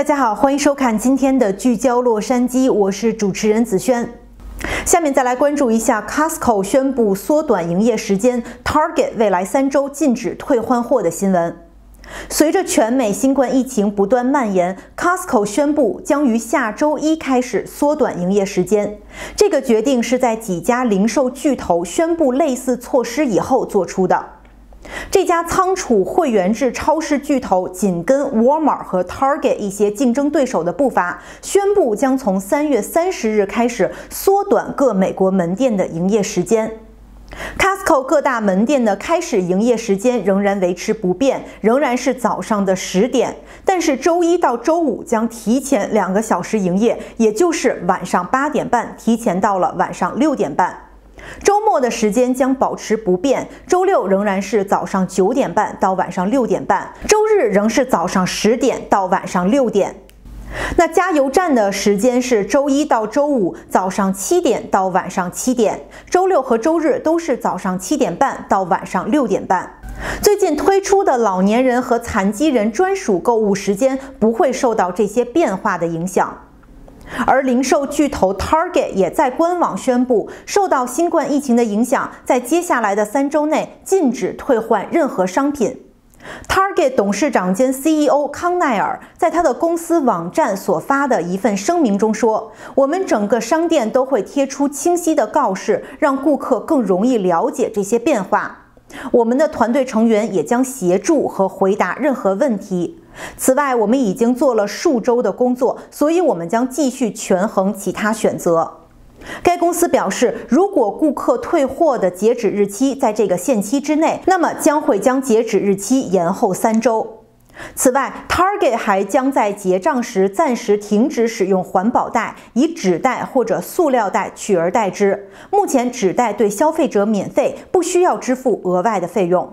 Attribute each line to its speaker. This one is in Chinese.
Speaker 1: 大家好，欢迎收看今天的聚焦洛杉矶，我是主持人子轩。下面再来关注一下，Costco 宣布缩短营业时间，Target 未来三周禁止退换货的新闻。随着全美新冠疫情不断蔓延，Costco 宣布将于下周一开始缩短营业时间。这个决定是在几家零售巨头宣布类似措施以后做出的。这家仓储会员制超市巨头紧跟 Walmart 和 Target 一些竞争对手的步伐，宣布将从三月三十日开始缩短各美国门店的营业时间。Costco 各大门店的开始营业时间仍然维持不变，仍然是早上的十点，但是周一到周五将提前两个小时营业，也就是晚上八点半，提前到了晚上六点半。周末的时间将保持不变，周六仍然是早上九点半到晚上六点半，周日仍是早上十点到晚上六点。那加油站的时间是周一到周五早上七点到晚上七点，周六和周日都是早上七点半到晚上六点半。最近推出的老年人和残疾人专属购物时间不会受到这些变化的影响。而零售巨头 Target 也在官网宣布，受到新冠疫情的影响，在接下来的三周内禁止退换任何商品。Target 董事长兼 CEO 康奈尔在他的公司网站所发的一份声明中说：“我们整个商店都会贴出清晰的告示，让顾客更容易了解这些变化。我们的团队成员也将协助和回答任何问题。”此外，我们已经做了数周的工作，所以我们将继续权衡其他选择。该公司表示，如果顾客退货的截止日期在这个限期之内，那么将会将截止日期延后三周。此外，Target 还将在结账时暂时停止使用环保袋，以纸袋或者塑料袋取而代之。目前，纸袋对消费者免费，不需要支付额外的费用。